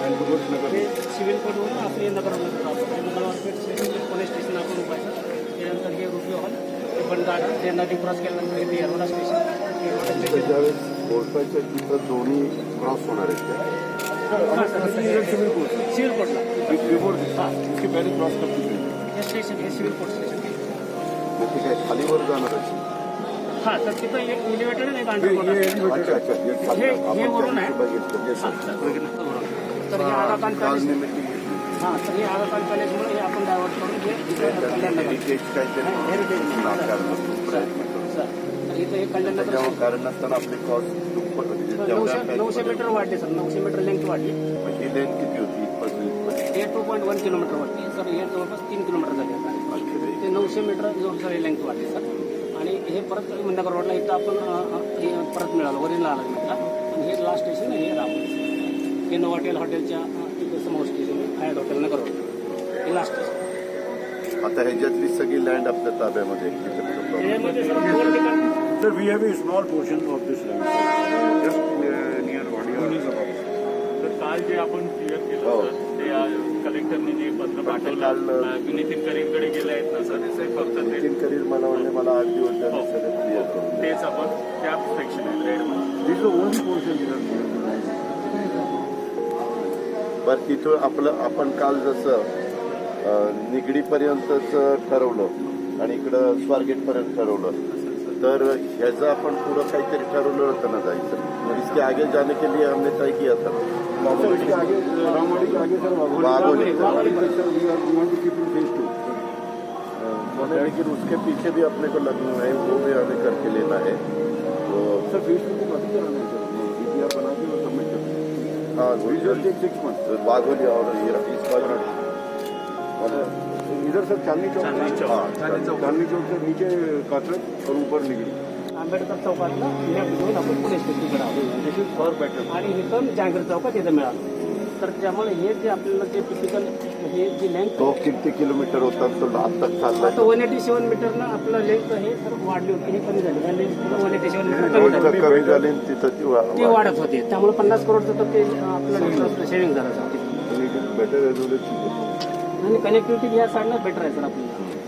Civil कोडवरून आपण हे नगरमध्ये नगरमार्केट police station आपण उभायचं त्यानंतर हे रुपी हॉल हे। बंडाळा ते नदी क्रॉस केल्यानंतर हे येरवडा स्टेशन हे हॉटेल स्टेशन ज्यावेळेस कोर्टाच्या तिथं दोन्ही क्रॉस होणार आहेत सिव्हिल कोडला बिफोर क्रॉस कर हे। स्टेशन हे सिव्हिल कोड स्टेशन मग ते खालीवर जाणार आहे हाँ तर तिथं एक एलिव्हेटर आणि एक अंडरग्राऊंड अच्छा अच्छा हे. हे- हे? हाँ हे पॅलेस. हाँ हे हे आपण डायव्हर्ट करून हे. सर इथं हे कारण नसताना आपली कॉस्ट दुप्पट नऊशे मीटर वाढले सर नऊशे मीटर लेंथ वाढली ही लेन किती होती हे? टू पॉईंट वन किलोमीटर वरती सर हे जवळपास तीन किलोमीटर झाले इथपर्यंत? ते नऊशे मीटर जवळ लेंथ वाढली सर। आणि हे परत मंदाकर रोडला इथं आपण परत मिळालो वरील आला आणि हे लास्ट स्टेशन हे राहुल हे नोवाटेल हॉटेलच्या तिथे समोर स्टेशन आहे हॉटेल नगर रोड हे लास्ट स्टेशन आता ह्याच्यातली सगळी लँड आपल्या ताब्यामध्ये sir we have a small portion of this land just near audio sir काल जे आपण क्लिअर केलं हो. ते कलेक्टरनी जे पत्र पाठवलं नितीन करीमकडे गेले आहेत ना सर? ते फक्त नितीन करीम मला म्हणजे मला आज दिवस हो. हो. तेच आपण त्या सेक्शन बर तिथं बरं आपलं आपण काल जसं निगडीपर्यंतच ठरवलं आणि इकडं स्वारगेटपर्यंत ठरवलं. तर ह्याचं आपण पुढं काहीतरी ठरवलं होतं ना जायचं. इसके आगे जाने के लिए हमने तय किया था. लेकिन उसके पीछे भी अपने को लगना है वो भी हमें करके लेना है। तो सर two को कराना है। बना के और सबमिट है। हाँ. वाघोली और ये इधर सर चांदनी चौक चांदनी चौक। चांदनी चौक। से नीचे कात्रज और ऊपर निगड़ी आंबेडकर चौकातला घेऊन आपण पोलीस स्टेशनकडे आलो. दिस इज फॉर बेटर आणि इथं जहांगीर चौकात इथं मिळालं. तर त्यामुळे हे जे आपल्याला जे टिपिकल हे जी लेंथ तो किती किलोमीटर होता? तो आता वन एटी सेवन मीटरनं आपलं लेंथ हे सर वाढली होती. हे कमी झाली. Length one eighty seven metre कमी झाली. तिथं ती वाढत होते. त्यामुळे पन्नास करोडचं तर ते आपलं सेव्हिंग झालं. बेटर आणि कनेक्टिव्हिटी ह्या साईडनं बेटर आहे सर आपल्याला.